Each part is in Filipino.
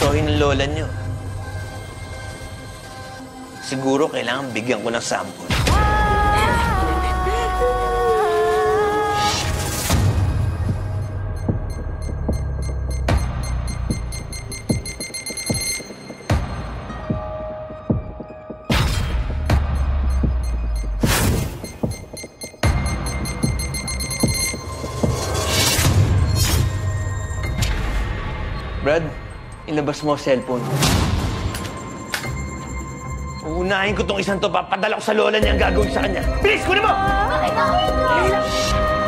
seryosohin ng lola niyo. Siguro kailangan bigyan ko ng sample. Brad, ilabas mo ang cellphone. Uunahin ko tong isang to, papadala ko sa lola niya ang gagawin sa kanya. Bilis, kunin mo! Gusto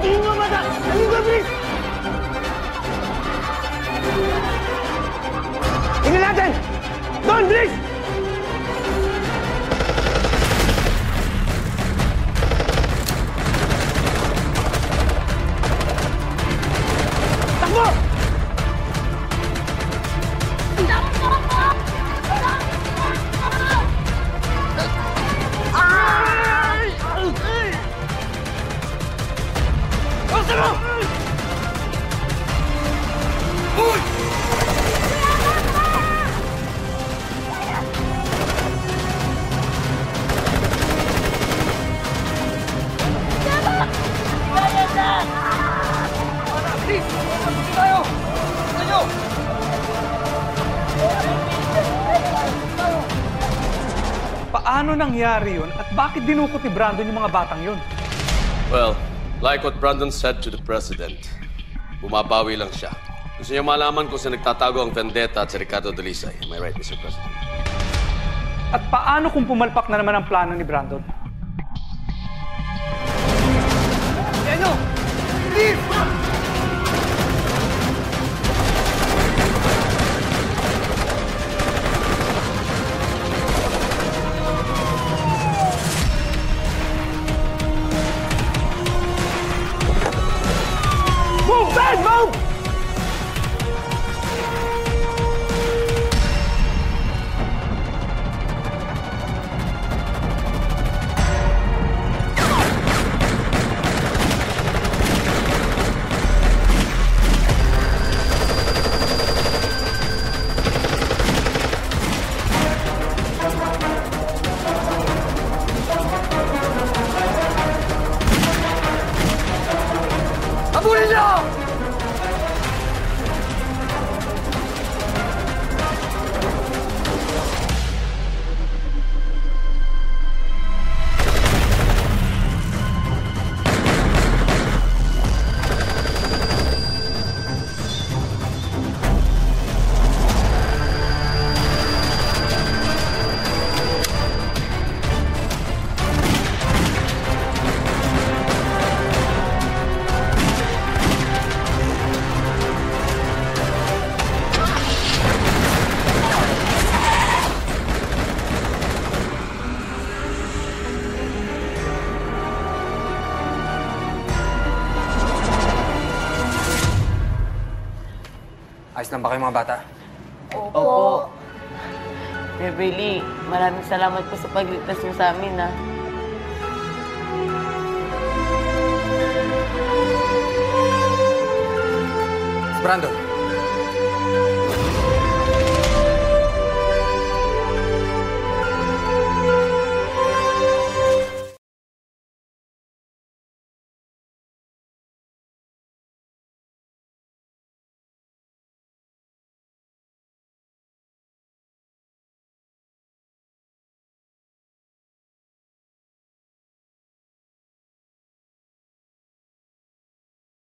Tingin mo, bata! Tingin mo, bilis! Tingnan natin! Doon, bilis! Basta mo! Uy! Paano nangyari yun at bakit dinukot ni Brandon yung mga batang yun? Well, like what Brandon said to the president, bumabawi lang siya. Gusto niya malaman kung saan nagtatago ang vendetta at si Ricardo Dalisay. Am I right, Mr. President? At paano kung pumalpak na naman ang plano ni Brandon? Ayos lang ba kayo mga bata? Opo. Beverly, maraming salamat po sa pagligtas niyo sa amin, ha. Si Brandon,